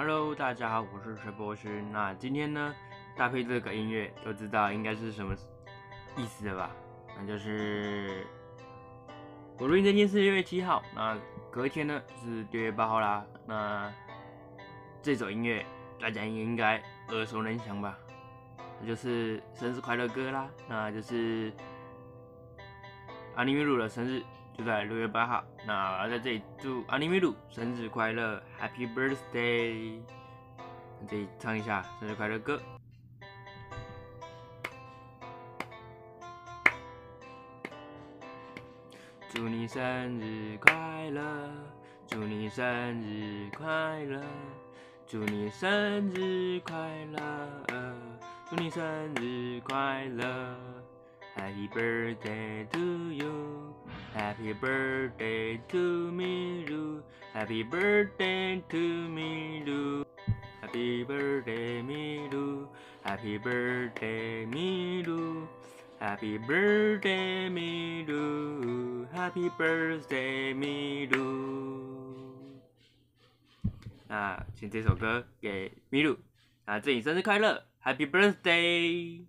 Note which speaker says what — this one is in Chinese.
Speaker 1: Hello，大家好，我是陈博士。那今天呢，搭配这个音乐，都知道应该是什么意思了吧？那就是我录音这天是六月七号，那隔一天呢是六月八号啦。那这首音乐大家也应该耳熟能详吧？那就是生日快乐歌啦。那就是阿尼米鲁的生日。就在六月八号，那在这里祝阿尼米鲁生日快乐，Happy Birthday！这里唱一下生日快乐歌。祝你生日快乐，祝你生日快乐，祝你生日快乐，祝你生日快乐，Happy Birthday to you。Happy birthday to me, Lu. Happy birthday to me, Lu. Happy birthday, me, Lu. Happy birthday, me, Lu. Happy birthday, me, Lu. Happy birthday, me, Lu. 那请这首歌给米露，啊，祝你生日快乐，Happy birthday！